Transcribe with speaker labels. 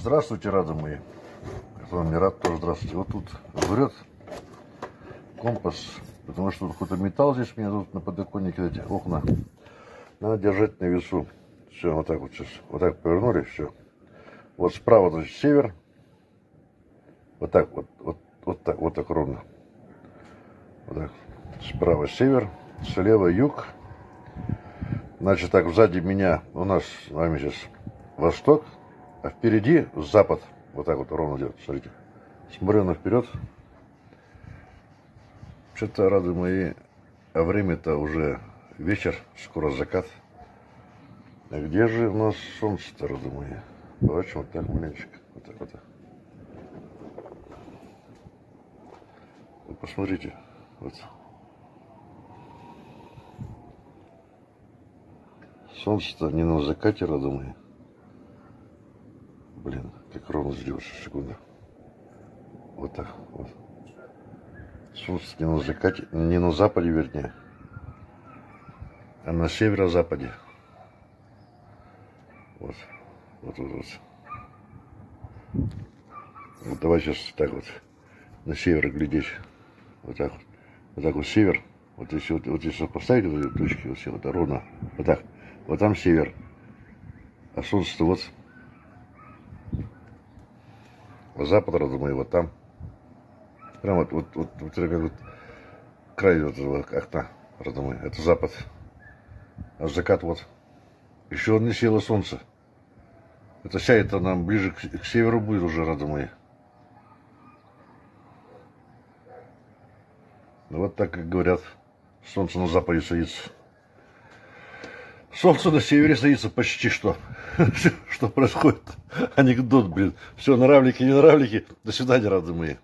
Speaker 1: Здравствуйте, рады мои. Кто не рад, тоже здравствуйте. Вот тут врет компас, потому что тут какой-то металл здесь у меня тут на подоконнике эти окна. Надо держать на весу. Все, вот так вот сейчас. Вот так повернули, все. Вот справа, значит, север. Вот так, вот, вот, вот так, вот так ровно. Вот так. Справа север, слева юг. Значит, так, сзади меня у нас с вами сейчас восток, а впереди запад. Вот так вот ровно идет, смотрите. Смотрю на вперед. Что-то, рады мои, а время-то уже вечер, скоро закат. А где же у нас солнце-то, роды мои? Давайте вот так маленечко. Вот так вот. Вы посмотрите. Вот. Солнце-то не на закате, мои. Блин, как ровно сделать, секунду. Вот так, вот. Солнце не на закате, не на западе, вернее, а на северо-западе. Вот, вот, вот, вот. Вот давай сейчас так вот на север глядеть. Вот так вот. Вот так вот север. Вот если вот, вот если поставить вот эти точки, вот все вот ровно. Вот так. Вот там север. А солнце-то вот. Запад, родной, вот там. Прям вот, вот, вот, вот, вот, край вот этого окна, родной. Это запад. А закат вот. Еще не село солнце. Это сядет нам ближе к, к северу будет уже, родной. Ну, вот так, как говорят, солнце на западе садится. Солнце на севере садится почти что. Что происходит? Анекдот, блин. Все, нравлики, не нравлики. До свидания, рады мои.